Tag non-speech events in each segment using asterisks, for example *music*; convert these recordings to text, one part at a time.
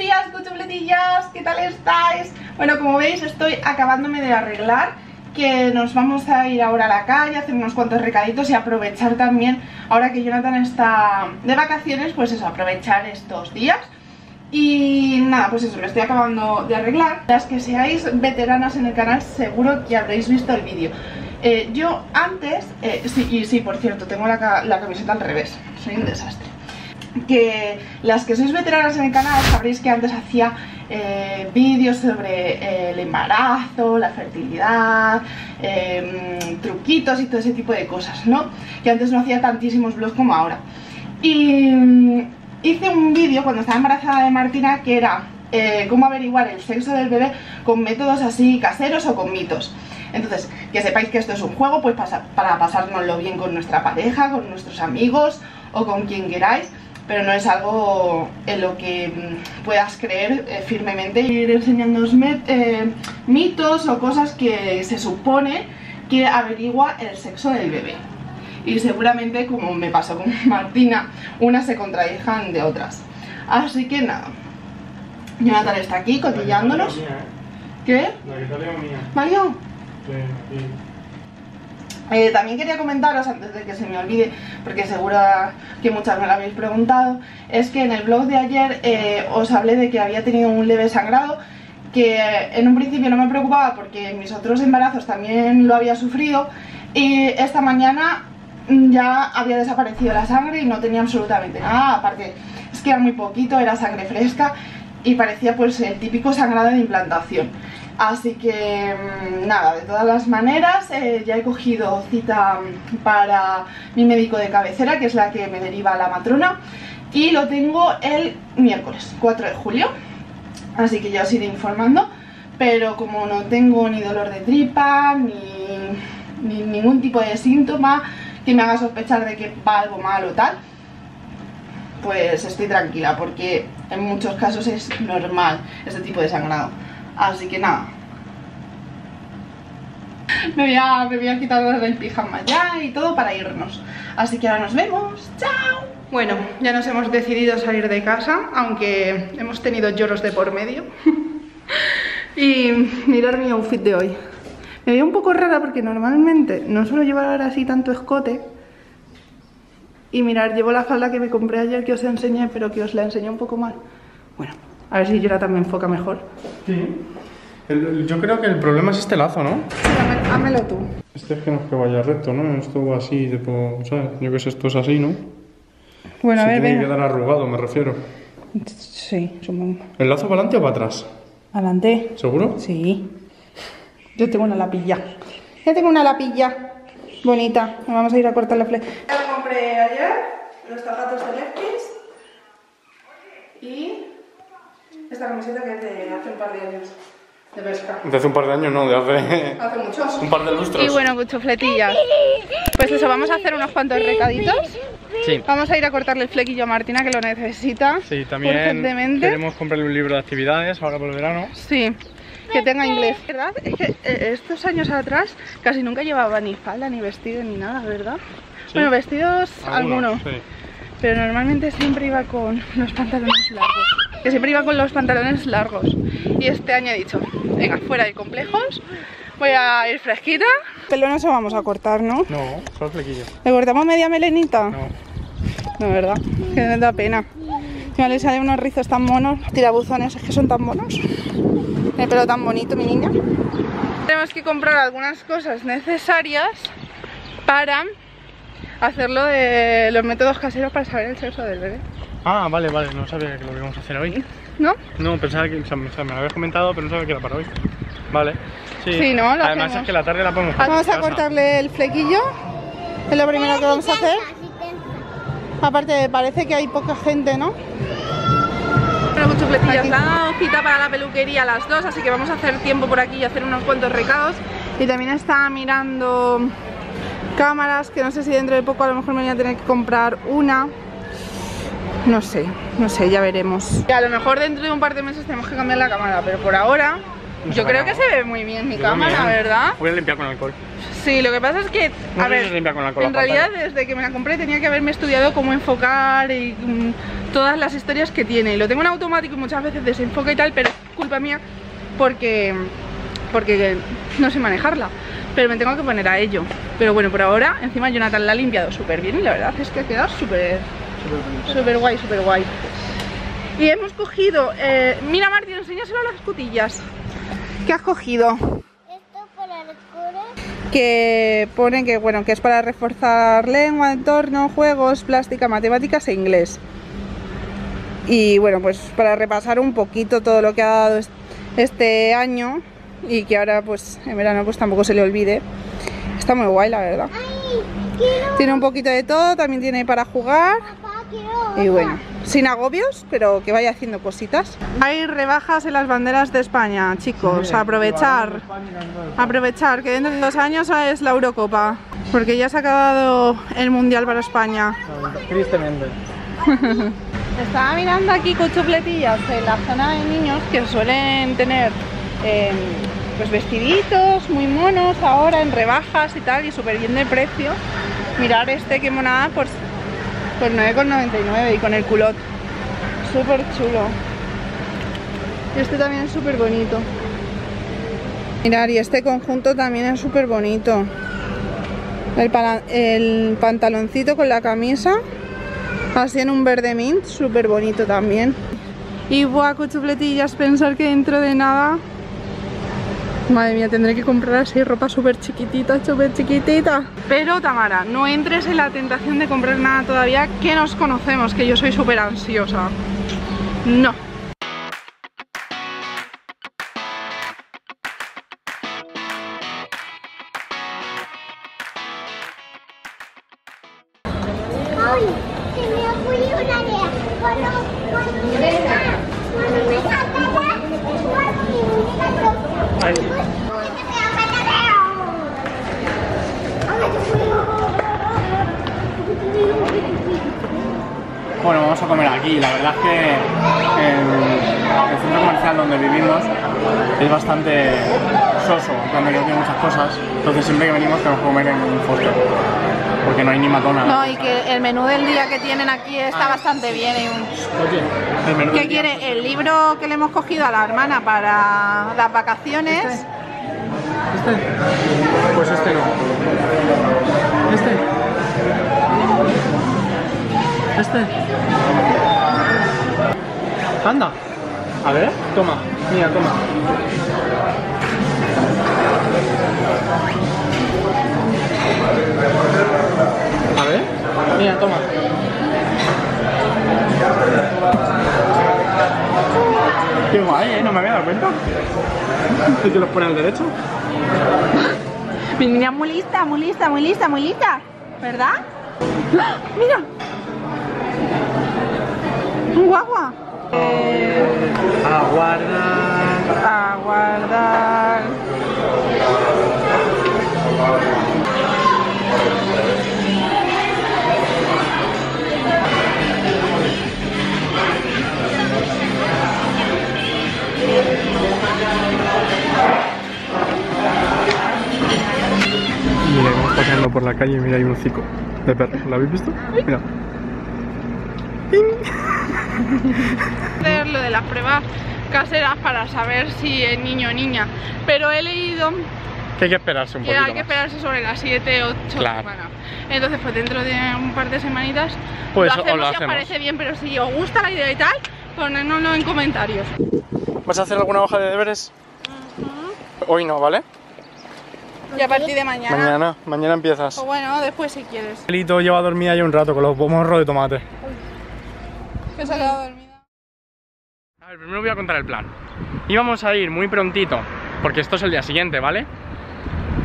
días, cuchufletillas, ¿qué tal estáis? Bueno, como veis estoy acabándome de arreglar que nos vamos a ir ahora a la calle, a hacer unos cuantos recaditos y aprovechar también, ahora que Jonathan está de vacaciones, pues eso, aprovechar estos días. Y nada, pues eso, me estoy acabando de arreglar. Las que seáis veteranas en el canal seguro que habréis visto el vídeo. Eh, Yo antes, eh, sí, y sí, por cierto, tengo la camiseta al revés, soy un desastre que las que sois veteranas en el canal sabréis que antes hacía eh, vídeos sobre eh, el embarazo, la fertilidad, em, truquitos y todo ese tipo de cosas, ¿no? Que antes no hacía tantísimos vlogs como ahora. Y mm, hice un vídeo cuando estaba embarazada de Martina que era eh, cómo averiguar el sexo del bebé con métodos así caseros o con mitos. Entonces, que sepáis que esto es un juego pues para pasárnoslo bien con nuestra pareja, con nuestros amigos o con quien queráis pero no es algo en lo que mm, puedas creer eh, firmemente. Ir enseñando eh, mitos o cosas que se supone que averigua el sexo del bebé. Y seguramente, como me pasó con *laughs* Martina, unas se contradijan de otras. Así que nada. Jonathan está aquí cotillándonos. ¿eh? ¿Qué? La que mía. ¿Mario? Sí, sí. Eh, también quería comentaros, antes de que se me olvide, porque seguro que muchas me lo habéis preguntado, es que en el blog de ayer eh, os hablé de que había tenido un leve sangrado, que en un principio no me preocupaba porque mis otros embarazos también lo había sufrido, y esta mañana ya había desaparecido la sangre y no tenía absolutamente nada, aparte es que era muy poquito, era sangre fresca y parecía pues el típico sangrado de implantación. Así que mm, nada, de todas las maneras eh, ya he cogido cita mm, para mi médico de cabecera, que es la que me deriva la matrona, y lo tengo el miércoles 4 de julio, así que ya os iré informando, pero como no tengo ni dolor de tripa, ni, ningún tipo de síntoma que me haga sospechar de que va algo mal o tal, pues estoy tranquila, porque en muchos casos es normal este tipo de sangrado. Así que nada. *laughs* Me voy a, me voy a quitar el pijama ya y todo para irnos. Así que ahora nos vemos. ¡Chao! Bueno, ya nos hemos decidido salir de casa, aunque hemos tenido lloros de por medio. *laughs* y mirar mi outfit de hoy. Me veo un poco rara porque normalmente no suelo llevar así tanto escote. Y mirar, llevo la falda que me compré ayer que os enseñé, pero que os la enseñé un poco mal. Bueno, a ver si Jonathan me enfoca mejor. Sí. Yo creo que el problema es este lazo, ¿no? Sí, tú. Este es que no es que vaya recto, ¿no? Esto así, tipo, ¿sabes? Yo que sé, esto es así, ¿no? Bueno, a ver, tiene que quedar arrugado, me refiero. Sí, supongo. ¿El lazo para adelante o para atrás? Adelante. ¿Seguro? Sí. Yo tengo una lapilla. Ya tengo una lapilla bonita. Vamos a ir a cortar la flecha. Ya la compré ayer, los zapatos de Lefkins. Y esta camiseta que es de hace un par de años. De pesca. De hace un par de años, no, de hace... *laughs* Hace muchos. un par de lustros. Y bueno, cuchufletillas. Pues eso, vamos a hacer unos cuantos recaditos. Sí. Vamos a ir a cortarle el flequillo a Martina, que lo necesita. Sí, también queremos comprarle un libro de actividades ahora por el verano. Sí, que tenga inglés. ¿Verdad? Es que eh, estos años atrás casi nunca llevaba ni falda, ni vestido, ni nada, ¿verdad? Bueno, vestidos algunos. Sí. Pero normalmente siempre iba con los pantalones largos que siempre iba con los pantalones largos. Y este año he dicho, venga, fuera de complejos voy a ir fresquita pelo no se vamos a cortar, ¿no? no, solo flequillo. ¿le cortamos media melenita? no. No, ¿verdad? que me da pena. Me le salen unos rizos tan monos tirabuzones, es que son tan monos. El pelo tan bonito, mi niña. Tenemos que comprar algunas cosas necesarias para hacerlo de los métodos caseros para saber el sexo del bebé Ah, vale, vale, no sabía que lo íbamos a hacer hoy. ¿No? No, pensaba que, o sea, me lo habías comentado, pero no sabía que era para hoy. Vale. Sí, sí ¿no? Lo Además es que la tarde la podemos Vamos a cortarle el flequillo. Es lo primero que vamos a hacer. Aparte, parece que hay poca gente, ¿no? Bueno, muchos flequillos. La dado cita para la peluquería a las dos, así que vamos a hacer tiempo por aquí y hacer unos cuantos recados. Y también está mirando cámaras, que no sé si dentro de poco a lo mejor me voy a tener que comprar una no sé, no sé, ya veremos. a lo mejor dentro de un par de meses tenemos que cambiar la cámara, pero por ahora yo creo que se ve muy bien mi cámara, ¿verdad? Voy a limpiar con alcohol. Sí, lo que pasa es que, a ver, en realidad desde que me la compré tenía que haberme estudiado cómo enfocar y mm, todas las historias que tiene. Lo tengo en automático y muchas veces desenfoca y tal, pero es culpa mía porque, porque no sé manejarla. Pero me tengo que poner a ello. Pero bueno, por ahora, encima Jonathan la ha limpiado súper bien y la verdad es que ha quedado súper súper guay, súper guay. Y hemos cogido, eh, mira Martín, enséñaselo a las escutillas. ¿Qué has cogido? Esto para el cura. que pone que bueno que es para reforzar lengua, entorno, juegos, plástica, matemáticas e inglés. Y bueno, pues para repasar un poquito todo lo que ha dado est- este año y que ahora pues en verano pues tampoco se le olvide. Está muy guay, la verdad. Ay, quiero. Tiene un poquito de todo, también tiene para jugar. Y bueno, sin agobios, pero que vaya haciendo cositas. Hay rebajas en las banderas de España, chicos, aprovechar. Aprovechar que dentro de dos años es la Eurocopa, porque ya se ha acabado el Mundial para España. Tristemente. *laughs* Estaba mirando aquí con chupletillas en la zona de niños que suelen tener eh, pues vestiditos muy monos ahora en rebajas y tal y súper bien de precio. Mirar este que monada por, por 9,99 y con el culot. Súper chulo. Este también es súper bonito. Mirar, y este conjunto también es súper bonito. El, pantaloncito con la camisa Así en un verde mint, súper bonito también. Y buah, con chupletillas, pensar que dentro de nada... Madre mía, tendré que comprar así ropa súper chiquitita, súper chiquitita. Pero Tamara, no entres en la tentación de comprar nada todavía que nos conocemos, que yo soy súper ansiosa. No. Ay, se me ocurrió una idea. Bueno, vamos a comer aquí. La verdad es que el, el centro comercial donde vivimos es bastante soso, en plan de que no tiene muchas cosas. Entonces siempre que venimos tenemos que comer en un Foster. Porque no hay ni McDonald's. No, y que el menú del día que tienen aquí está bastante bien. y un- ¿Qué quiere? El libro que le hemos cogido a la hermana para las vacaciones. ¿Este? Pues este no. ¿Este? ¿Este? Anda. A ver, toma. Mira, toma. A ver. Mira, toma. Qué guay, ¿eh? No me había dado cuenta. ¿Y que los pone al derecho? *laughs* Mi niña muy lista, muy lista, muy lista, muy lista. ¿Verdad? ¡Ah! *gasps* ¡Mira! Un guagua. Eh, Aguarda. a Mira, vamos paseando por la calle y mira, hay un hocico de perro. ¿Lo habéis visto? Mira. hacer lo de las pruebas caseras para saber si es niño o niña. Pero he leído Que hay que esperarse un que poquito hay que más. esperarse sobre las 7, 8 Claro. semanas. Entonces, pues dentro de un par de semanitas Pues, lo o hacemos lo si os hacemos. parece bien, pero si os gusta la idea y tal, ponednoslo en comentarios. ¿Vas a hacer alguna hoja de deberes? Hoy no, ¿vale? Y a partir de mañana. Mañana, mañana empiezas. O bueno, después si quieres. Elito lleva dormida ya un rato con los pomorros de tomate. Que se ha quedado dormida. A ver, primero voy a contar el plan. Íbamos a ir muy prontito, porque esto es el día siguiente, ¿vale?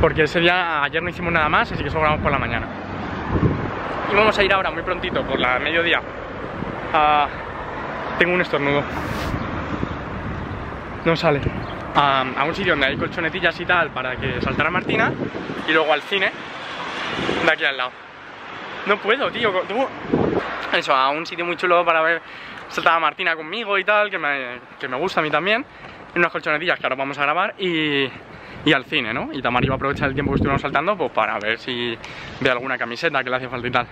Porque ese día, ayer no hicimos nada más, así que solo grabamos por la mañana. Íbamos a ir ahora muy prontito, por la mediodía. a- Tengo un estornudo. No sale. A, un sitio donde hay colchonetillas y tal para que saltara Martina. Y luego al cine, de aquí al lado. No puedo, tío. tengo- Eso, a un sitio muy chulo para ver saltaba Martina conmigo y tal, que me, que me gusta a mí también. En unas colchonetillas que ahora vamos a grabar y, y al cine, ¿no? Y Tamar iba a aprovechar el tiempo que estuvimos saltando pues para ver si ve alguna camiseta que le hace falta y tal.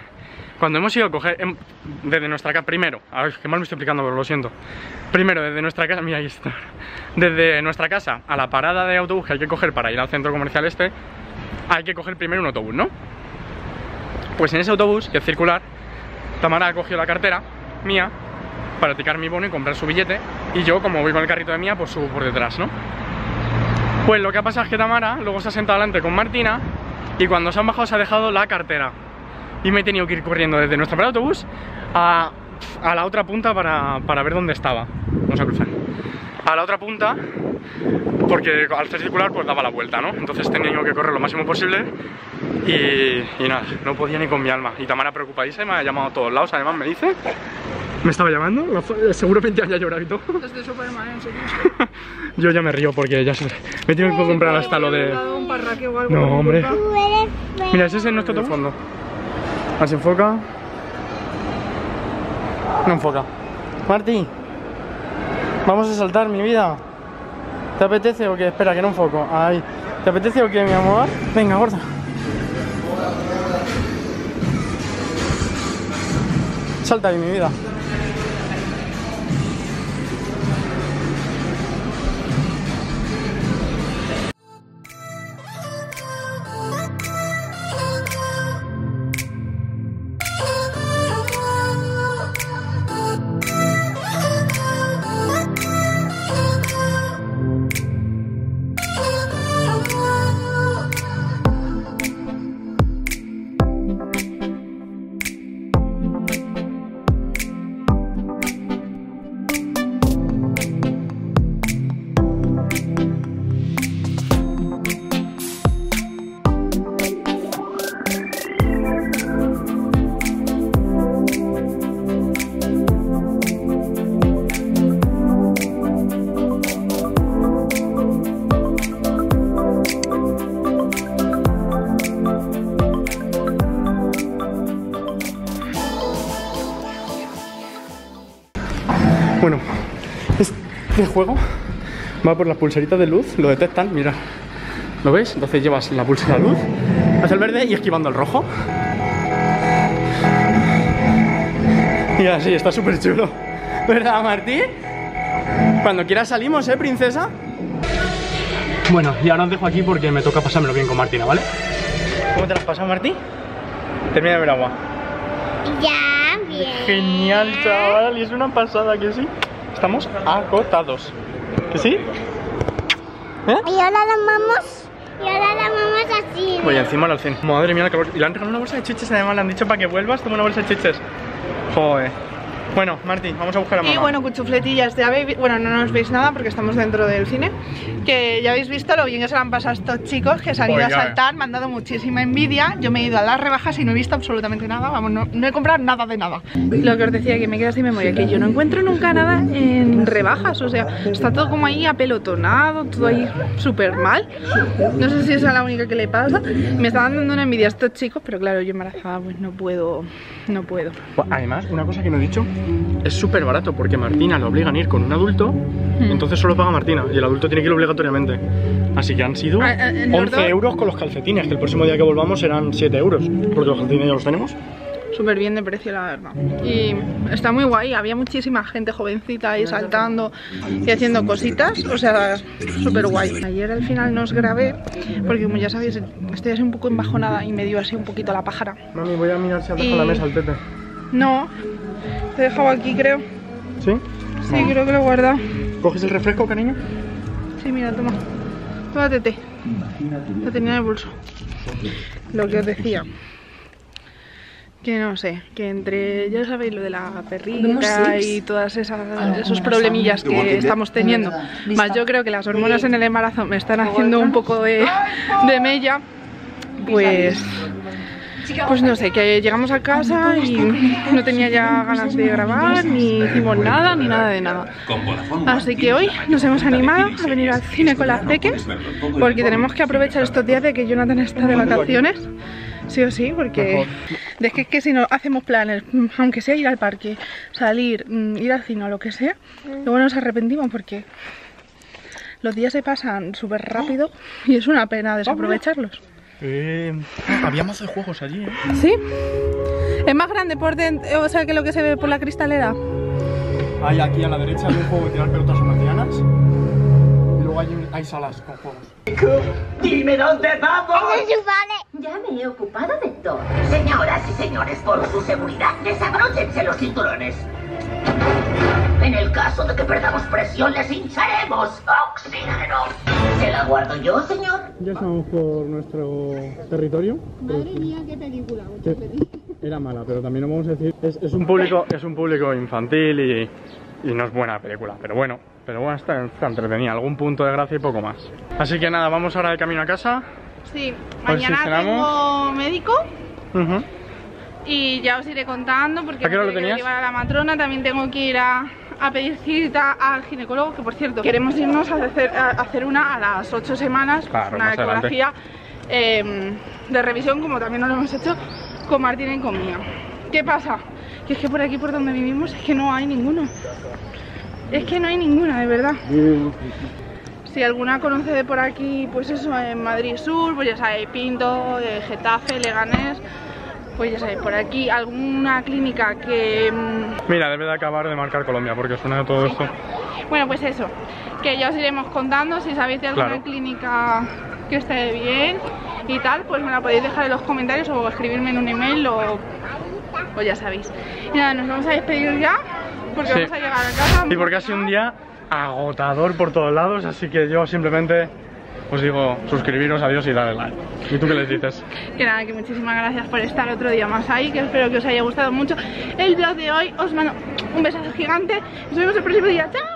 Cuando hemos ido a coger em, desde nuestra casa, primero, a ver, que mal me estoy explicando, pero lo siento. Primero, desde nuestra casa, *laughs* mira ahí está. Desde nuestra casa a la parada de autobús que hay que coger para ir al centro comercial este, hay que coger primero un autobús, ¿no? Pues en ese autobús, que es circular, Tamara ha cogido la cartera mía para ticar mi bono y comprar su billete. Y yo, como voy con el carrito de mía, pues subo por detrás, ¿no? Pues lo que ha pasado es que Tamara luego se ha sentado delante con Martina y cuando se han bajado se ha dejado la cartera. Y me he tenido que ir corriendo desde nuestro parada de autobús a, a la otra punta para, para ver dónde estaba. Vamos a cruzar. A la otra punta, porque al ser circular pues daba la vuelta, ¿no? Entonces he tenido que correr lo máximo posible y, y nada, no podía ni con mi alma. Y Tamara preocupadísima, me ha llamado a todos lados, además me dice... Me estaba llamando, seguramente haya llorado y todo. Desde Superman, en serio. *laughs* Yo ya me río porque ya se... Me tengo que comprar hasta lo de... un parraque o algo. No, hombre. Mira, ese es nuestro otro fondo. Así enfoca. No enfoca. Marti, vamos a saltar, mi vida. ¿Te apetece o qué? Espera, que no enfoco. Ahí. ¿Te apetece o qué, mi amor? Venga, gorda. Salta ahí, mi vida. Este juego va por las pulseritas de luz, lo detectan, mira. ¿Lo ves? Entonces llevas la pulsera de luz hacia el verde y esquivando el rojo. Y así, está súper chulo. ¿Verdad, Martí? Cuando quieras salimos, ¿eh, princesa? Bueno, y ahora os dejo aquí porque me toca pasármelo bien con Martina, ¿vale? ¿Cómo te las has pasado, Martí? Termina de ver agua. Ya, bien. Genial, chaval, y es una pasada, que sí? Estamos acotados. ¿Que sí? ¿Eh? Y ahora la vamos. Y ahora la vamos así. Voy encima al cine. Madre mía, el calor. Y le han regalado una bolsa de chuches, además le han dicho para que vuelvas, toma una bolsa de chuches. Joder. Bueno, Marti, vamos a buscar a mamá. Y bueno, cuchufletillas, ya habéis bueno, no nos veis nada porque estamos dentro del cine, que ya habéis visto lo bien que se lo han pasado estos chicos que se han ido a Oiga. saltar, me han dado muchísima envidia, yo me he ido a las rebajas y no he visto absolutamente nada, vamos, no, no he comprado nada de nada. Lo que os decía, que me queda sin memoria, que yo no encuentro nunca nada en rebajas, o sea, está todo como ahí apelotonado, todo ahí súper mal, no sé si esa es la única que le pasa, me estaban dando una envidia a estos chicos, pero claro, yo embarazada pues no puedo, no puedo. Además, una cosa que no he dicho, es súper barato porque Martina lo obligan a ir con un adulto, Hmm. entonces solo paga Martina y el adulto tiene que ir obligatoriamente. Así que han sido Ah, ah, ¿los 11 dos? euros con los calcetines, que el próximo día que volvamos serán 7 euros, porque los calcetines ya los tenemos. súper bien de precio la verdad y está muy guay, había muchísima gente jovencita ahí saltando y haciendo cositas, o sea, súper guay ayer al final no os grabé porque como ya sabéis estoy así un poco embajonada y me dio así un poquito la pájara Mami, voy a mirar si Y- dejado la mesa al Pepe. no, te he dejado aquí creo. ¿Sí? sí, creo que lo he guardado. ¿Coges el refresco, cariño? sí, mira, toma. Tómate té. Lo tenía en el bolso. Lo que os decía. Que no sé, que entre, ya sabéis lo de la perrita y todas esas, esos problemillas que estamos teniendo, más yo creo que las hormonas en el embarazo me están haciendo un poco de, de mella, pues, pues no sé, que llegamos a casa y no tenía ya ganas de grabar, ni hicimos nada, ni nada de nada. Así que hoy nos hemos animado a venir al cine con las peques, porque tenemos que aprovechar estos días de que Jonathan está de vacaciones. Sí o sí, porque es que, si no hacemos planes, mm, aunque sea ir al parque, salir, mm, ir al cine o lo que sea, luego nos arrepentimos porque los días se pasan súper rápido y es una pena desaprovecharlos. Eh, había mazo de juegos allí, ¿eh? ¿Sí? ¿Es más grande por dentro, o sea, que lo que se ve por la cristalera? Hay aquí a la derecha hay un juego de tirar pelotas marcianas. Y luego hay, un- hay salas con juegos. Dime dónde vamos. Ya me he ocupado de todo. Señoras y señores, por su seguridad, desabróchense los cinturones. En el caso de que perdamos presión, les hincharemos oxígeno. ¿Se la guardo yo, señor? Ya estamos por nuestro territorio. Madre mía, qué película. Era mala, pero también lo vamos a decir. Es, es un público, es un público infantil y, y no es buena película, pero bueno, pero bueno, está, está entretenida, algún punto de gracia y poco más. Así que nada, vamos ahora de camino a casa. Sí, si mañana tengo médico Ujú. Y ya os iré contando porque ¿A qué hora lo tenías? llevar a la matrona, también tengo que ir a, a pedir cita al ginecólogo, que por cierto, queremos irnos a hacer, a hacer una a las 8 semanas, Claro, una ecografía em, de revisión, como también nos lo hemos hecho con Martina y conmigo. ¿Qué pasa? Que es que por aquí, por donde vivimos, es que no hay ninguno. Es que no hay ninguna, de verdad. Si alguna conoce de por aquí, pues eso, en Madrid Sur, pues ya sabéis, Pinto, eh, Getafe, Leganés, pues ya sabéis, por aquí alguna clínica que... mm, Mira, debe de acabar de marcar Colombia porque suena de todo esto. Bueno, pues eso, que ya os iremos contando, si sabéis de alguna Claro. clínica que esté bien y tal, pues me la podéis dejar en los comentarios o escribirme en un email o, o ya sabéis. Y nada, nos vamos a despedir ya, porque Sí. vamos a llegar a casa. Y porque ha sido un día agotador por todos lados, así que yo simplemente os digo suscribiros, adiós y darle like. ¿Y tú qué les dices? *laughs* Que nada, que muchísimas gracias por estar otro día más ahí, que espero que os haya gustado mucho el vlog de hoy. Os mando un besazo gigante. Nos vemos el próximo día. ¡Chao!